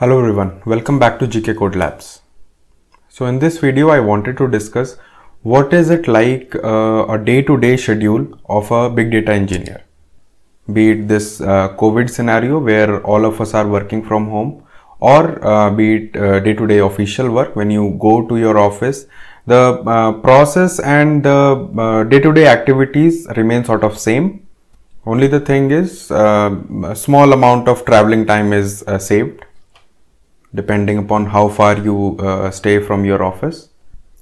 Hello everyone, welcome back to GK Code Labs. So in this video I wanted to discuss what is it like uh, a day-to-day -day schedule of a big data engineer. Be it this uh, COVID scenario where all of us are working from home or uh, be it uh, day-to-day -day official work when you go to your office the uh, process and the uh, day-to-day -day activities remain sort of same only the thing is a small amount of traveling time is saved depending upon how far you uh, stay from your office.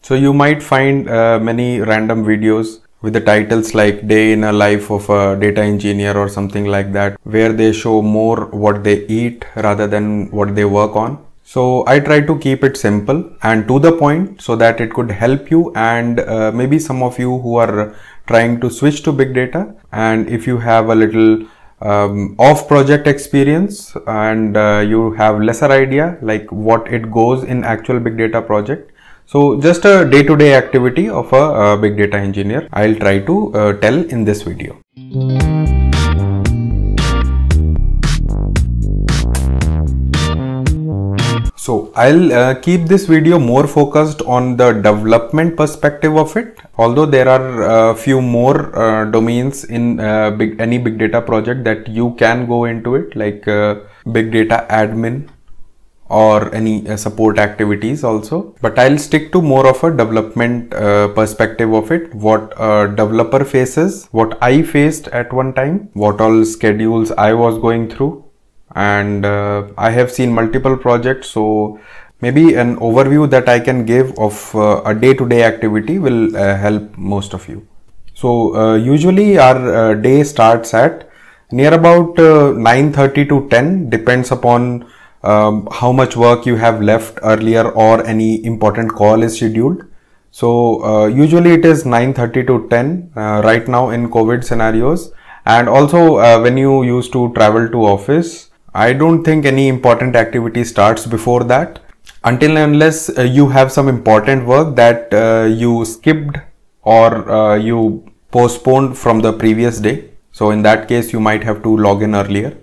So you might find uh, many random videos with the titles like day in a life of a data engineer or something like that where they show more what they eat rather than what they work on. So I try to keep it simple and to the point so that it could help you and uh, maybe some of you who are trying to switch to big data and if you have a little um, off project experience and uh, you have lesser idea like what it goes in actual big data project. So just a day-to-day -day activity of a, a, big data engineer. I'll try to uh, tell in this video So I'll uh, keep this video more focused on the development perspective of it. Although there are a uh, few more uh, domains in uh, big, any big data project that you can go into it like uh, big data admin or any uh, support activities also. But I'll stick to more of a development perspective of it. What a developer faces, what I faced at one time, what all schedules I was going through and uh, I have seen multiple projects so maybe an overview that I can give of uh, a day-to-day -day activity will uh, help most of you. So uh, usually our uh, day starts at near about 9.30 to 10 depends upon um, how much work you have left earlier or any important call is scheduled. So uh, usually it is 9.30 to 10 uh, right now in COVID scenarios and also uh, when you used to travel to office I don't think any important activity starts before that until unless uh, you have some important work that uh, you skipped or uh, you postponed from the previous day. So in that case, you might have to log in earlier,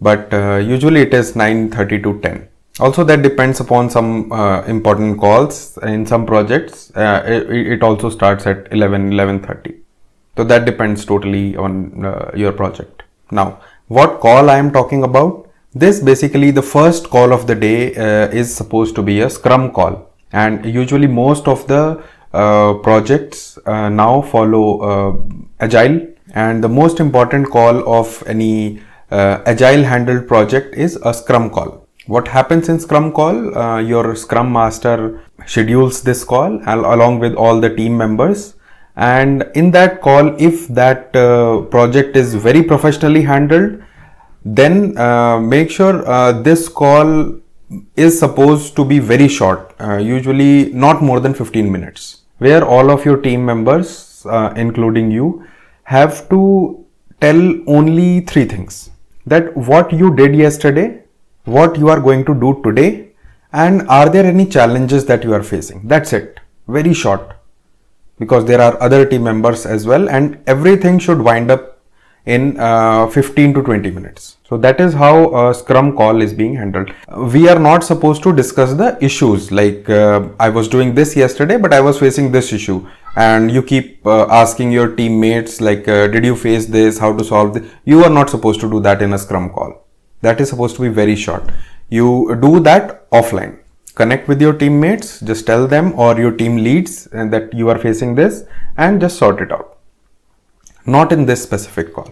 but uh, usually it is 9.30 to 10. Also that depends upon some uh, important calls in some projects. Uh, it, it, also starts at 11, 11.30. So that depends totally on your project. Now, what call I am talking about. This basically the first call of the day uh, is supposed to be a scrum call and usually most of the uh, projects uh, now follow uh, agile and the most important call of any uh, agile handled project is a scrum call. What happens in scrum call? Uh, your scrum master schedules this call along with all the team members and in that call if that uh, project is very professionally handled then uh, make sure uh, this call is supposed to be very short uh, usually not more than 15 minutes where all of your team members uh, including you have to tell only three things. That what you did yesterday what you are going to do today and are there any challenges that you are facing? That's it. Very short because there are other team members as well and everything should wind up in uh, 15 to 20 minutes. So that is how a scrum call is being handled. We are not supposed to discuss the issues like uh, I was doing this yesterday but I was facing this issue. And you keep uh, asking your teammates like uh, did you face this? How to solve this you are not supposed to do that in a scrum call. That is supposed to be very short. You do that offline connect with your teammates just tell them or your team leads that you are facing this and just sort it out. Not in this specific call.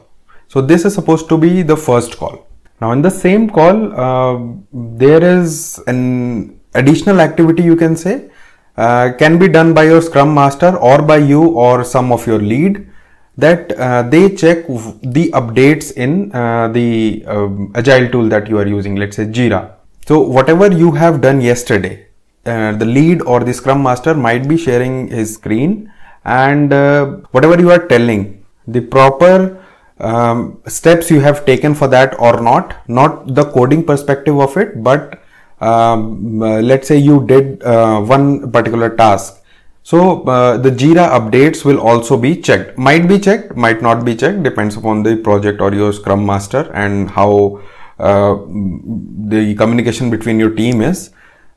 So this is supposed to be the first call. Now in the same call uh, there is an additional activity you can say uh, can be done by your scrum master or by you or some of your lead that uh, they check the updates in uh, the um, agile tool that you are using let's say jira so whatever you have done yesterday, uh, the lead or the scrum master might be sharing his screen and uh, whatever you are telling, the proper um, steps you have taken for that or not, not the coding perspective of it, but um, uh, let's say you did uh, one particular task. So uh, the Jira updates will also be checked. Might be checked, might not be checked, depends upon the project or your scrum master and how the communication between your team is.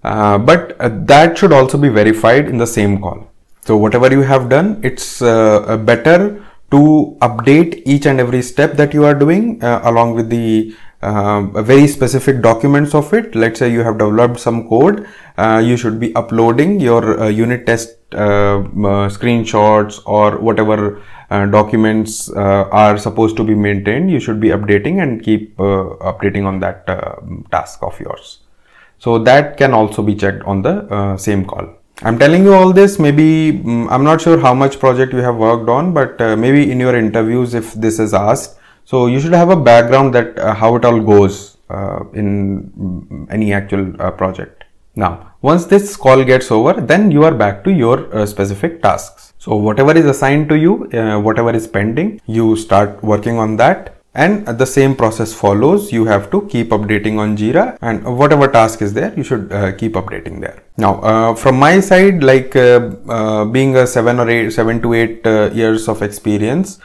Uh, but uh, that should also be verified in the same call. So whatever you have done, it's uh, better to update each and every step that you are doing uh, along with the uh, very specific documents of it. Let's say you have developed some code, uh, you should be uploading your uh, unit test uh, uh, screenshots or whatever documents are supposed to be maintained. You should be updating and keep updating on that task of yours. So that can also be checked on the same call. I'm telling you all this, maybe um, I'm not sure how much project you have worked on, but uh, maybe in your interviews, if this is asked, so you should have a background that uh, how it all goes uh, in mm, any actual uh, project. Now, once this call gets over, then you are back to your uh, specific tasks. So whatever is assigned to you, uh, whatever is pending, you start working on that. And the same process follows. You have to keep updating on jira and whatever task is there you should uh, keep updating there. Now uh, from my side like uh, uh being a 7 or 8 7 to 8 uh, years of experience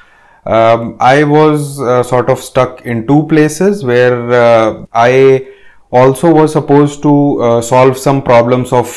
um, i was uh, sort of stuck in two places where i also was supposed to solve some problems of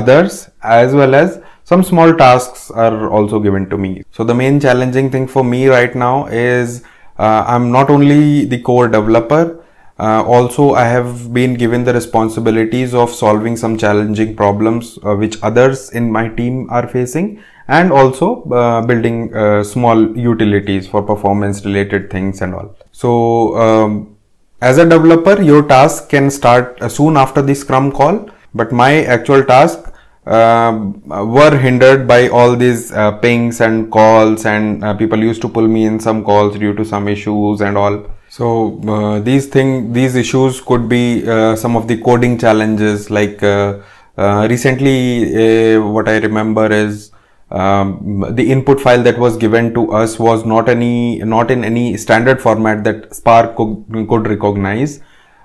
others as well as some small tasks are also given to me so the main challenging thing for me right now is uh, I'm not only the core developer, uh, also I have been given the responsibilities of solving some challenging problems uh, which others in my team are facing and also uh, building uh, small utilities for performance related things and all. So um, as a developer, your task can start uh, soon after the scrum call, but my actual task were hindered by all these uh, pings and calls and uh, people used to pull me in some calls due to some issues and all. So uh, these thing these issues could be uh, some of the coding challenges like uh, recently what i remember is um, the input file that was given to us was not any not in any standard format that spark could, could recognize.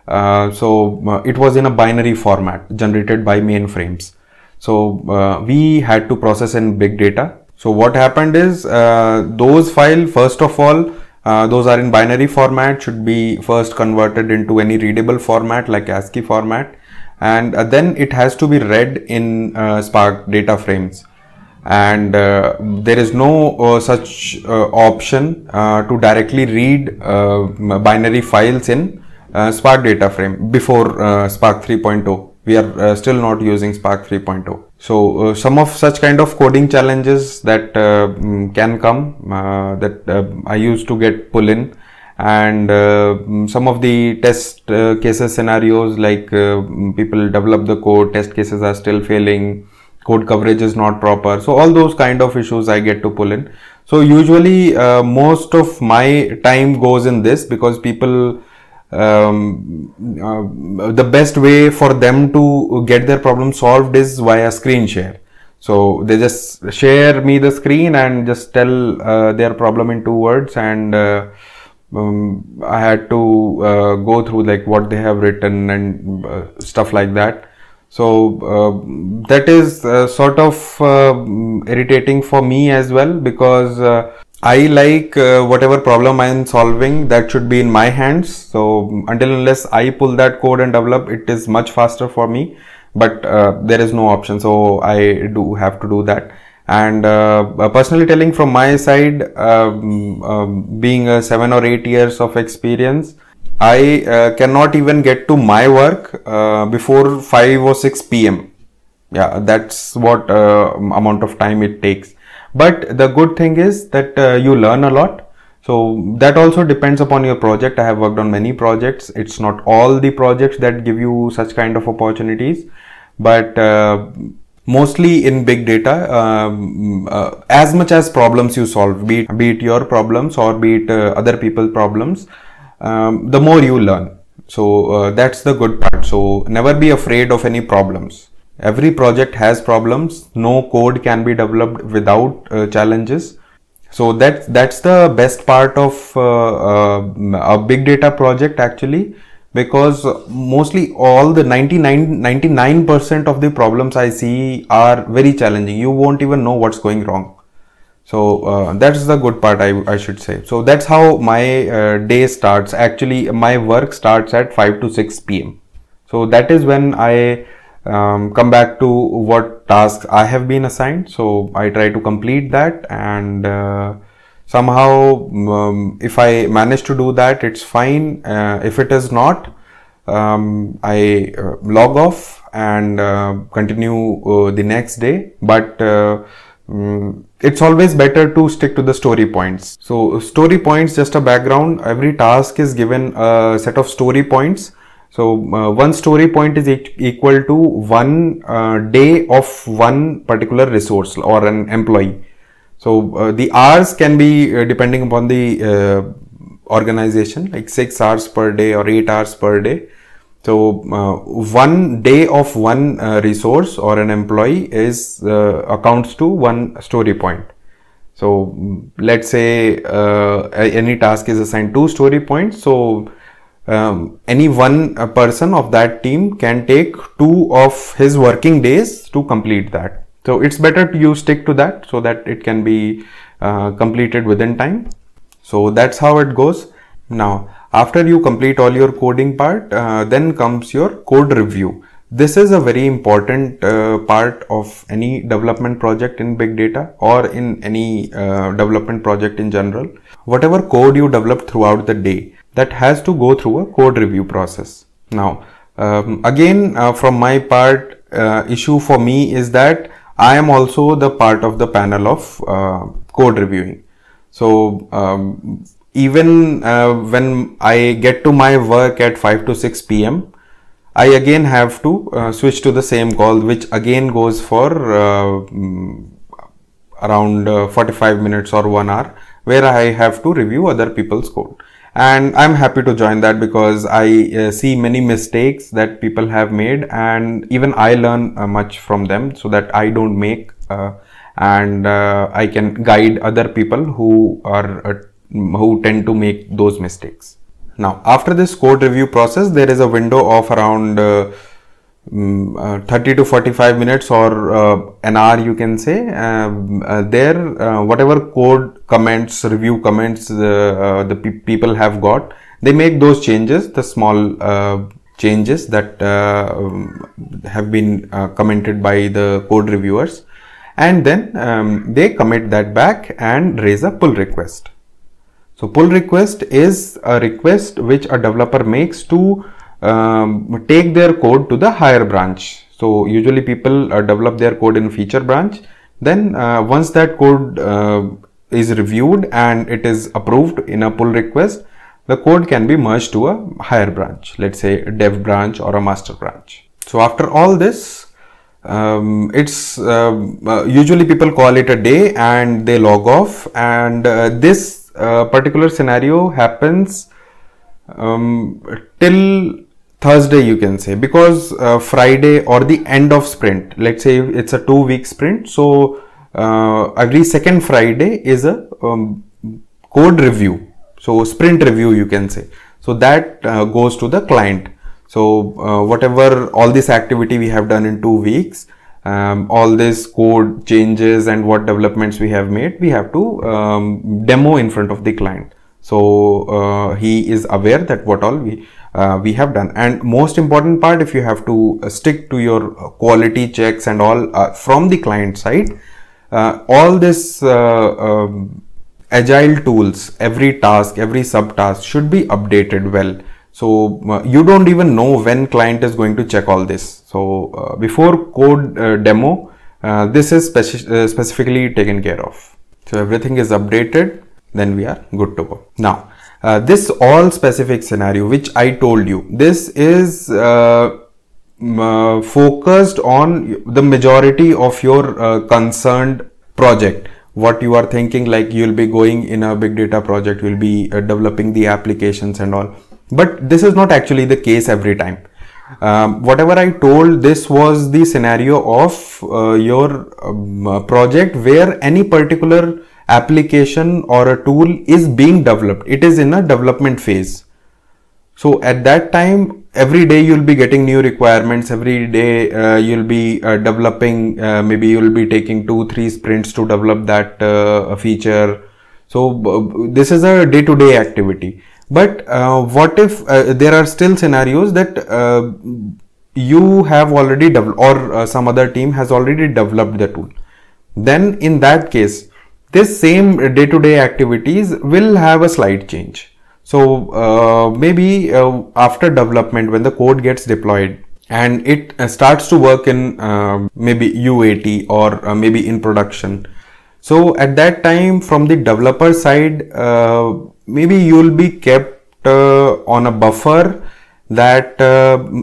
So it was in a binary format generated by mainframes so uh, we had to process in big data. So what happened is uh, those file first of all uh, those are in binary format should be first converted into any readable format like ASCII format. And uh, then it has to be read in uh, Spark data frames. And uh, there is no such option to directly read binary files in Spark data frame before Spark 3.0 we are uh, still not using Spark 3.0. So uh, some of such kind of coding challenges that uh, mm, can come uh, that uh, I used to get pull in and uh, mm, some of the test cases scenarios like mm, people develop the code, test cases are still failing, code coverage is not proper. So all those kind of issues I get to pull in. So usually most of my time goes in this because people um, uh, the best way for them to get their problem solved is via screen share. So they just share me the screen and just tell uh, their problem in two words and uh, um, I had to uh, go through like what they have written and uh, stuff like that. So uh, that is sort of irritating for me as well because I like uh, whatever problem I am solving that should be in my hands. So until unless I pull that code and develop, it is much faster for me. But uh, there is no option, so I do have to do that. And uh, uh personally telling from my side, um, um, being a seven or eight years of experience, I uh, cannot even get to my work uh, before 5 or 6 p.m. Yeah, that's what amount of time it takes but the good thing is that uh, you learn a lot. So that also depends upon your project. I have worked on many projects. It's not all the projects that give you such kind of opportunities. But uh, mostly in big data um, uh, as much as problems you solve be it, be it your problems or be it uh, other people's problems um, the more you learn. So uh, that's the good part. So never be afraid of any problems Every project has problems. No code can be developed without uh, challenges. So that that's the best part of uh, uh, a big data project actually because mostly all the 99 99% of the problems I see are very challenging. You won't even know what's going wrong. so uh, that's the good part I, I should say so that's how my uh, day starts actually my work starts at 5 to 6 pm so that is when i um, come back to what tasks i have been assigned so i try to complete that and uh, somehow um, if i manage to do that it's fine uh, if it is not um, i uh, log off and uh, continue the next day but Mm, it's always better to stick to the story points. So story points, just a background, every task is given a set of story points. So uh, one story point is e equal to one uh, day of one particular resource or an employee. So uh, the hours can be uh, depending upon the uh, organization like 6 hours per day or 8 hours per day so uh, one day of one resource or an employee is accounts to one story point. So let's say any task is assigned two story points. So um, any one uh, person of that team can take two of his working days to complete that. So it's better to you stick to that so that it can be uh, completed within time. So that's how it goes. Now after you complete all your coding part, uh, then comes your code review. This is a very important uh, part of any development project in big data or in any uh, development project in general. Whatever code you develop throughout the day, that has to go through a code review process. Now, um, again, uh, from my part, uh, issue for me is that I am also the part of the panel of uh, code reviewing. So, um, even uh, when I get to my work at 5 to 6 pm, I again have to uh, switch to the same call, which again goes for uh, around uh, 45 minutes or one hour, where I have to review other people's code. And I'm happy to join that because I uh, see many mistakes that people have made, and even I learn uh, much from them so that I don't make and I can guide other people who are who tend to make those mistakes. Now, after this code review process, there is a window of around uh, um, uh, 30 to 45 minutes or uh, an hour you can say um, uh, there uh, whatever code comments review comments uh, the pe people have got they make those changes the small changes that um, have been commented by the code reviewers and then um, they commit that back and raise a pull request so pull request is a request which a developer makes to um, take their code to the higher branch. So usually people uh, develop their code in feature branch. Then uh, once that code uh, is reviewed and it is approved in a pull request, the code can be merged to a higher branch, let's say a dev branch or a master branch. So after all this, um, it's um, uh, usually people call it a day and they log off and uh, this particular scenario happens um, till Thursday you can say because uh, Friday or the end of sprint let's say it's a two week sprint so uh, every second Friday is a um, code review so sprint review you can say so that uh, goes to the client so uh, whatever all this activity we have done in two weeks um, all this code changes and what developments we have made, we have to um, demo in front of the client. So uh, he is aware that what all we uh, we have done. And most important part, if you have to uh, stick to your quality checks and all uh, from the client side, uh, all this uh, um, agile tools, every task, every subtask should be updated well so uh, you don't even know when client is going to check all this. So uh, before code uh, demo, uh, this is speci uh, specifically taken care of. So everything is updated, then we are good to go. Now, this all specific scenario, which I told you, this is focused on the majority of your concerned project what you are thinking like you'll be going in a big data project you'll be uh, developing the applications and all but this is not actually the case every time. Um, whatever I told, this was the scenario of uh, your um, uh, project where any particular application or a tool is being developed. It is in a development phase. So at that time, every day you'll be getting new requirements every day uh, you'll be uh, developing uh, maybe you'll be taking two three sprints to develop that uh, feature. So this is a day-to-day activity. But uh, what if uh, there are still scenarios that you have already developed or some other team has already developed the tool. Then in that case this same day-to-day -day activities will have a slight change so uh, maybe uh, after development when the code gets deployed and it uh, starts to work in uh, maybe UAT or uh, maybe in production. So at that time from the developer side, uh, maybe you'll be kept on a buffer that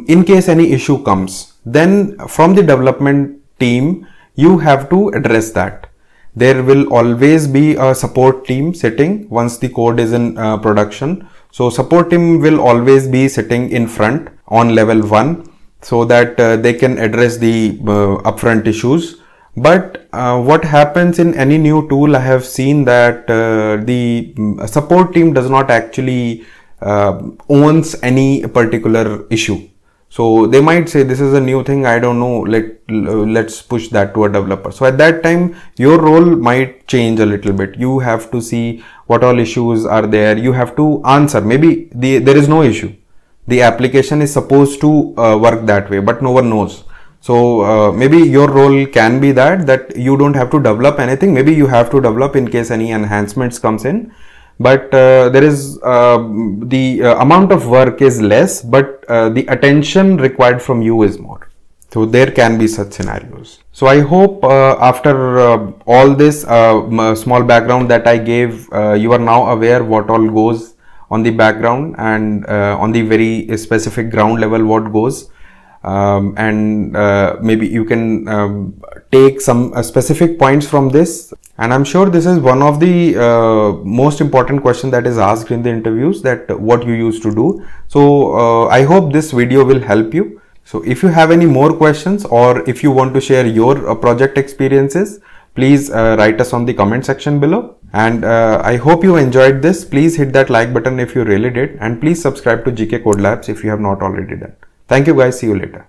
in case any issue comes, then from the development team, you have to address that there will always be a support team sitting once the code is in uh, production. So support team will always be sitting in front on level 1 so that uh, they can address the uh, upfront issues. But uh, what happens in any new tool, I have seen that uh, the mm, support team does not actually uh, owns any particular issue so they might say this is a new thing. I don't know. Let let's push that to a developer. So at that time your role might change a little bit. You have to see what all issues are there. You have to answer. Maybe the there is no issue. The application is supposed to uh, work that way but no one knows. So uh, maybe your role can be that that you don't have to develop anything. Maybe you have to develop in case any enhancements comes in but uh, there is uh, the uh, amount of work is less but uh, the attention required from you is more. So there can be such scenarios. So i hope uh, after uh, all this small background that i gave you are now aware what all goes on the background and on the very specific ground level what goes. Um, and maybe you can um, take some specific points from this and I'm sure this is one of the uh, most important question that is asked in the interviews that what you used to do. So uh, I hope this video will help you. So if you have any more questions or if you want to share your uh, project experiences, please uh, write us on the comment section below. And uh, I hope you enjoyed this. Please hit that like button if you really did. And please subscribe to GK Code Labs if you have not already done. Thank you guys. See you later.